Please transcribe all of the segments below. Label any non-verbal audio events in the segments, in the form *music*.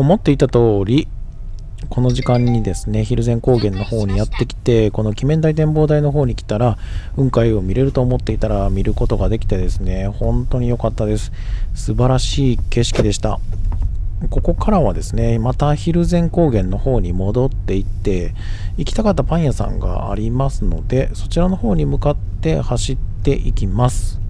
思っていた通り、この時間にですね、蒜山高原の方にやってきて、この鬼面台展望台の方に来たら、雲海を見れると思っていたら見ることができてですね、本当に良かったです。素晴らしい景色でした。ここからはですね、また蒜山高原の方に戻っていって、行きたかったパン屋さんがありますので、そちらの方に向かって走っていきます。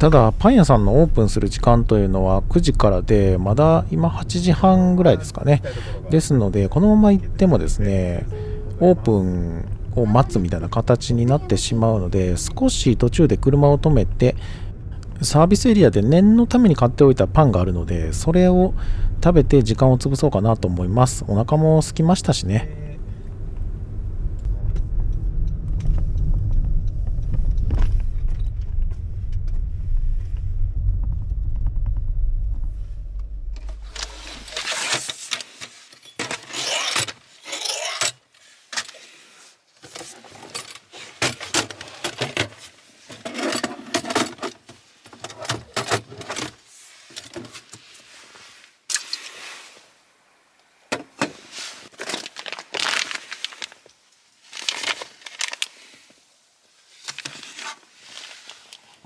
ただ、パン屋さんのオープンする時間というのは9時からで、まだ今8時半ぐらいですかね。ですので、このまま行ってもですね、オープンを待つみたいな形になってしまうので、少し途中で車を止めて、サービスエリアで念のために買っておいたパンがあるので、それを食べて時間を潰そうかなと思います。お腹も空きましたしね。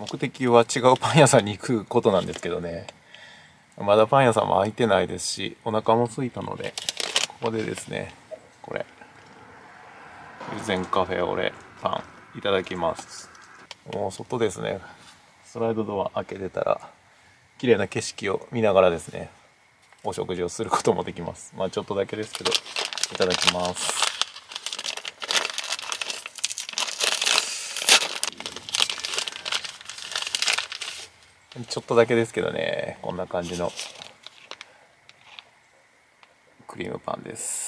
目的は違うパン屋さんに行くことなんですけどね。まだパン屋さんも開いてないですし、お腹も空いたので、ここでですね、これ、全カフェオレパンいただきます。もう外ですね、スライドドア開けてたら、綺麗な景色を見ながらですね、お食事をすることもできます。まあちょっとだけですけど、いただきます。ちょっとだけですけどね、こんな感じのクリームパンです。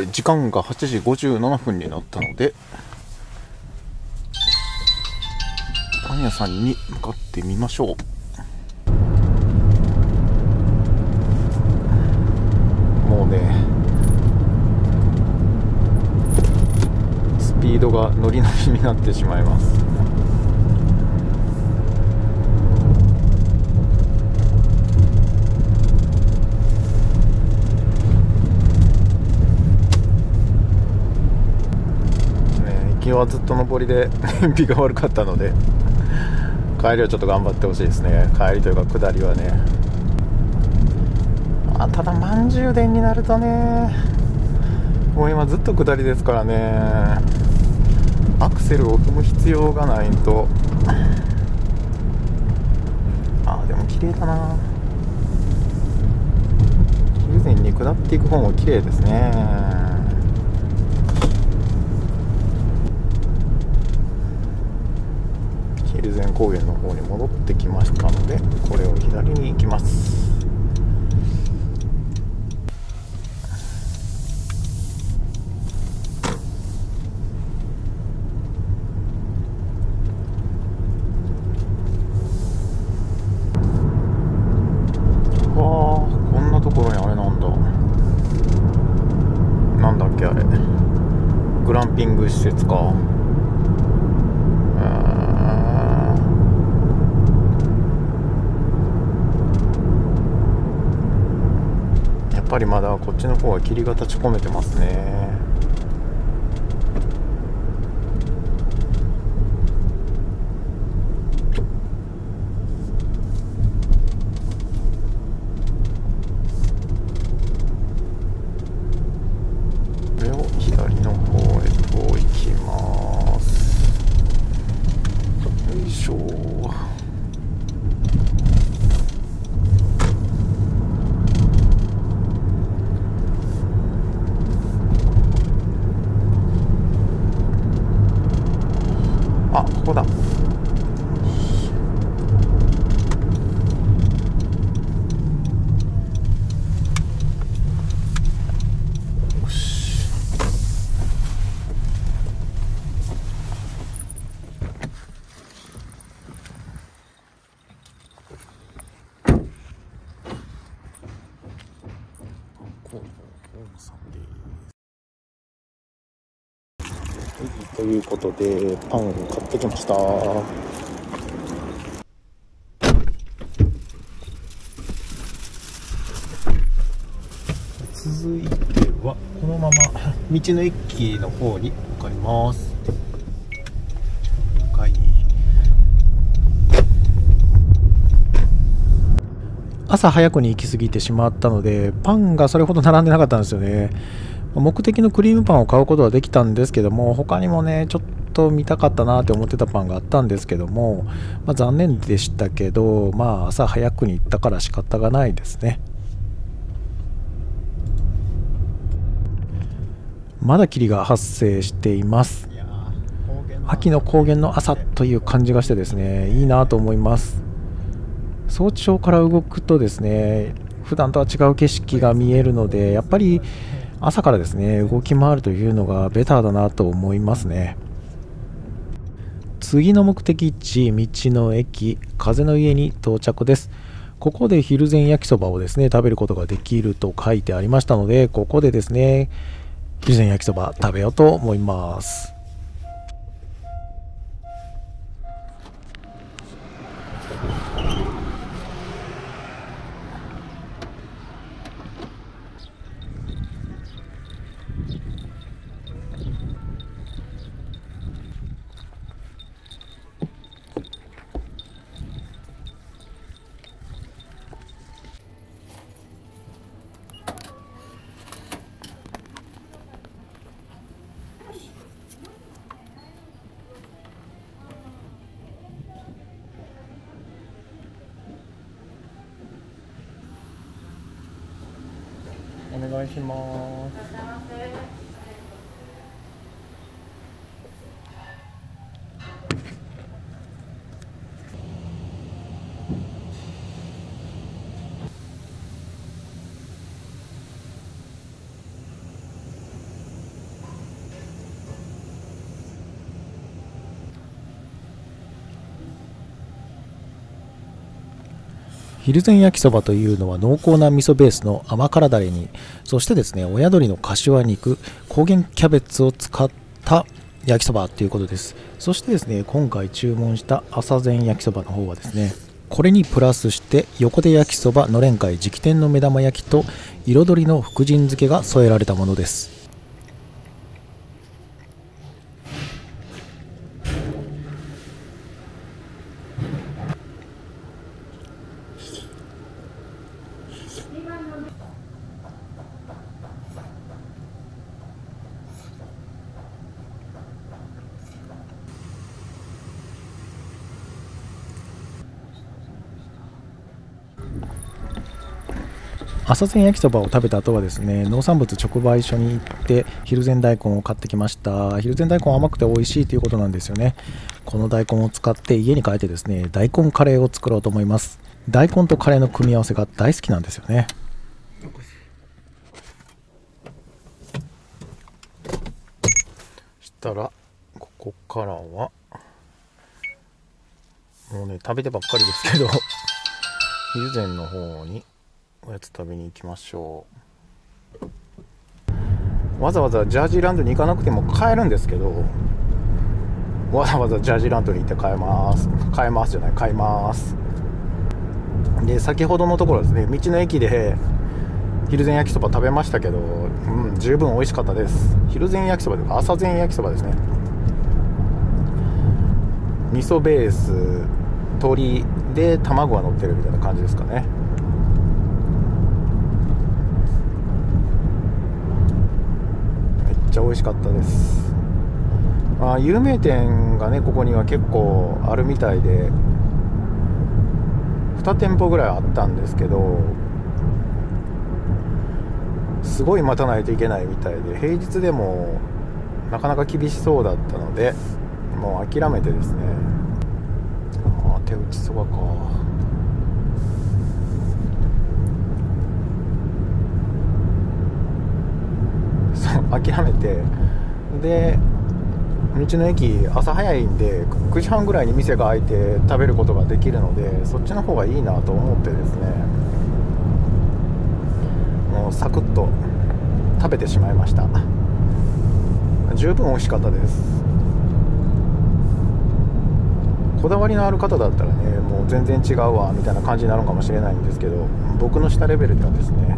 で時間が8時57分になったのでパン屋さんに向かってみましょう。もうねスピードがノリノリになってしまいます。日はずっと上りで *laughs* 燃費が悪かったので帰りはちょっと頑張ってほしいですね。帰りというか下りはね。あただ満充電になるとねもう今ずっと下りですからね。アクセルを踏む必要がないと。あでも綺麗だな。以前に下っていく方も綺麗ですね。蒜山高原の方に戻ってきましたのでこれを左に行きます。わあこんなところにあれなんだ。なんだっけあれ。グランピング施設かぱりまだこっちの方は霧が立ち込めてますね。ということでパンを買ってきました。続いてはこのまま道の駅の方に向かいます。朝早くに行き過ぎてしまったのでパンがそれほど並んでなかったんですよね。目的のクリームパンを買うことはできたんですけども他にもねちょっと見たかったなって思ってたパンがあったんですけども、まあ、残念でしたけどまあ朝早くに行ったから仕方がないですね。まだ霧が発生しています。秋の高原の朝という感じがしてですねいいなと思います。早朝から動くとですね普段とは違う景色が見えるのでやっぱり朝からですね動き回るというのがベターだなと思いますね。次の目的地道の駅風の家に到着です。ここで昼前焼きそばをですね食べることができると書いてありましたのでここでですね昼前焼きそば食べようと思います。願いします。昼前焼きそばというのは濃厚な味噌ベースの甘辛だれにそしてですね親鶏の柏肉高原キャベツを使った焼きそばということです。そしてですね今回注文した朝前焼きそばの方はですねこれにプラスして横手焼きそばのれん会直伝の目玉焼きと彩りの福神漬けが添えられたものです。朝鮮焼きそばを食べた後はですね農産物直売所に行って蒜前大根を買ってきました。蒜前大根甘くて美味しいということなんですよね。この大根を使って家に帰ってですね大根カレーを作ろうと思います。大根とカレーの組み合わせが大好きなんですよね。したらここからはもうね食べてばっかりですけど *laughs* 蒜前の方におやつ食べに行きましょう。わざわざジャージーランドに行かなくても買えるんですけどわざわざジャージーランドに行って買えます。買えますじゃない買います。で先ほどのところですね道の駅で昼前焼きそば食べましたけど、うん、十分美味しかったです。昼前焼きそばというか朝前焼きそばですね。味噌ベース鶏で卵が乗ってるみたいな感じですかねっちゃ美味しかったです。あ有名店がねここには結構あるみたいで2店舗ぐらいあったんですけどすごい待たないといけないみたいで平日でもなかなか厳しそうだったのでもう諦めてですね。あ手打ちそばか。諦めてで道の駅朝早いんで9時半ぐらいに店が開いて食べることができるのでそっちの方がいいなと思ってですね。もうサクッと食べてしまいました。十分美味しかったです。こだわりのある方だったらねもう全然違うわみたいな感じになるかもしれないんですけど僕の下レベルではですね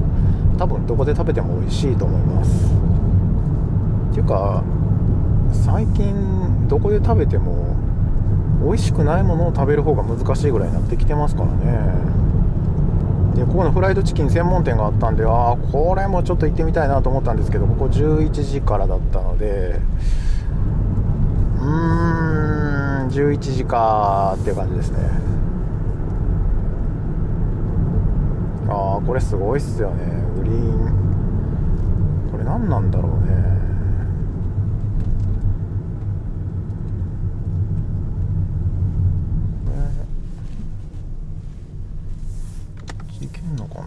多分どこで食べても美味しいと思います。っていうか最近どこで食べても美味しくないものを食べる方が難しいぐらいになってきてますからね。でここのフライドチキン専門店があったんでああこれもちょっと行ってみたいなと思ったんですけどここ11時からだったのでうーん11時かっていう感じですね。ああこれすごいっすよね。グリーン。これ何なんだろうねいけんのかな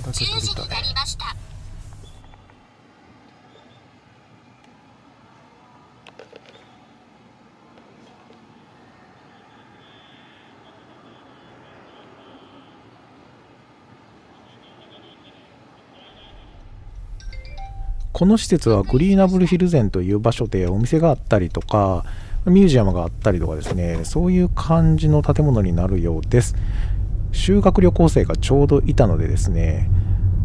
10時になりました。この施設はグリーナブルヒルゼンという場所でお店があったりとかミュージアムがあったりとかですねそういう感じの建物になるようです修学旅行生がちょうどいたのでですね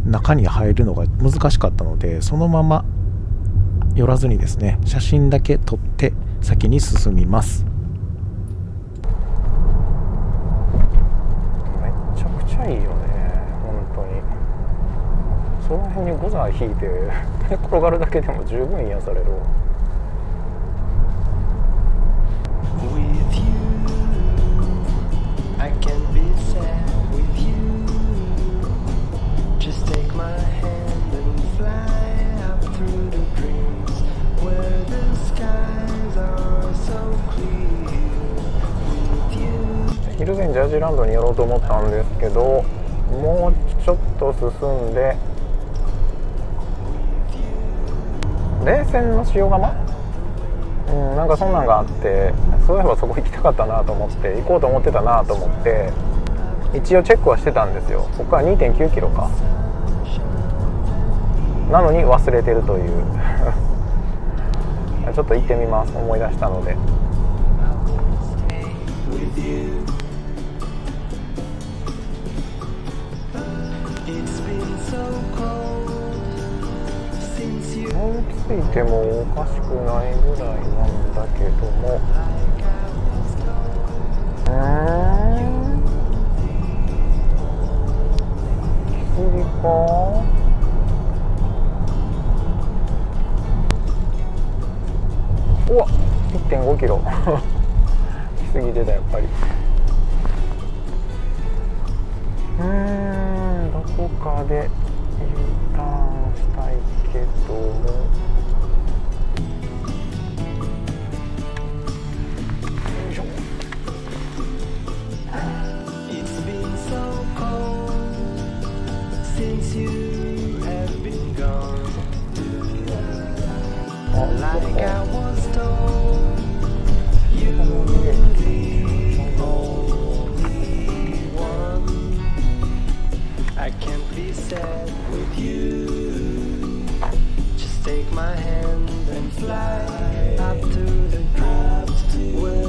中に入るのが難しかったのでそのまま寄らずにですね写真だけ撮って先に進みます。めちゃくちゃいいよね本当に。その辺にゴザ引いて寝 *laughs* 転がるだけでも十分癒される昼前ジャージーランドに寄ろうと思ったんですけどもうちょっと進んで冷戦の潮釜、うん、なんかそんなんがあってそういえばそこ行きたかったなと思って行こうと思ってたなと思って。一応チェックはしてたんですよ。ここから2 9キロか。なのに忘れてるという。*laughs* ちょっと行ってみます。思い出したので。with you. It's been so cold since you もうついてもおかしくないぐらいなんだけども。うーんかう。わ1 5キロ。*laughs* 来すぎてたやっぱり。うーんどこかで U ターンしたいけど。も take my hand and fly up to the clouds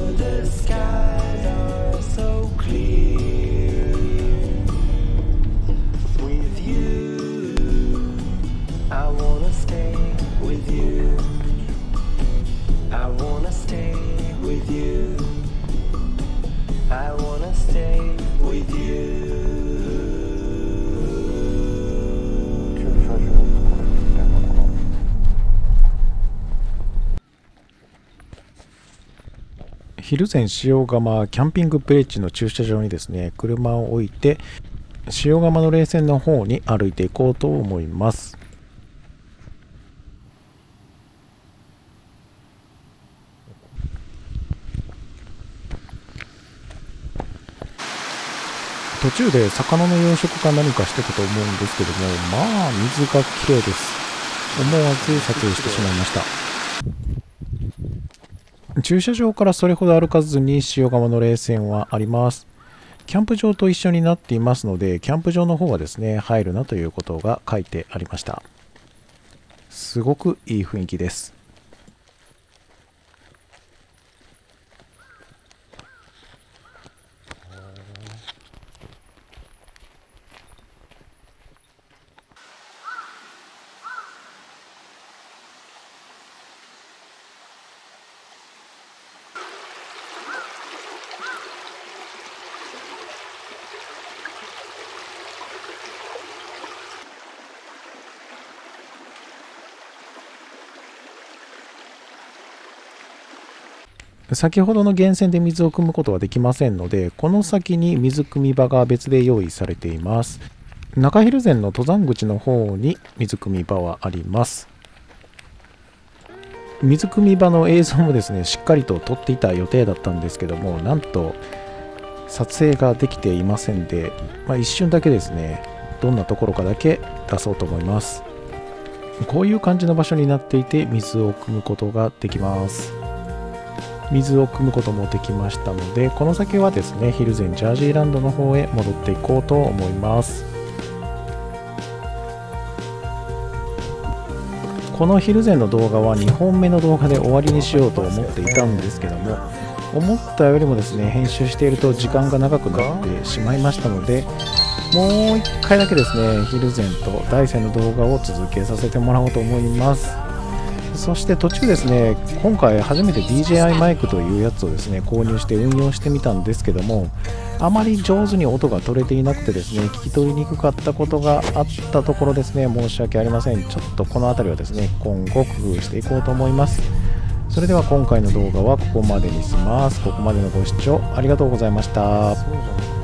ヒルゼン塩釜キャンピングプレッジの駐車場にですね車を置いて塩釜の冷泉の方に歩いていこうと思います。途中で魚の養殖か何かしてたと思うんですけどもまあ水が綺麗です。思わず撮影してしまいました。駐車場からそれほど歩かずに塩釜の冷泉はあります。キャンプ場と一緒になっていますのでキャンプ場の方はですね入るなということが書いてありました。すごくいい雰囲気です。先ほどの源泉で水を汲むことはできませんのでこの先に水汲み場が別で用意されています。中蒜山の登山口の方に水汲み場はあります。水汲み場の映像もですねしっかりと撮っていた予定だったんですけどもなんと撮影ができていませんで、まあ、一瞬だけですねどんなところかだけ出そうと思います。こういう感じの場所になっていて水を汲むことができます。水を汲むこともできましたのでこの先はですねヒルゼンジャージーランドの方へ戻っていこうと思います。このヒルゼンの動画は2本目の動画で終わりにしようと思っていたんですけども思ったよりもですね編集していると時間が長くなってしまいましたのでもう1回だけですねヒルゼンと大山の動画を続けさせてもらおうと思います。そして途中ですね今回初めて DJI マイクというやつをですね購入して運用してみたんですけどもあまり上手に音が取れていなくてですね聞き取りにくかったことがあったところですね申し訳ありません。ちょっとこの辺りはですね今後工夫していこうと思います。それでは今回の動画はここまでにします。ここまでのご視聴ありがとうございました。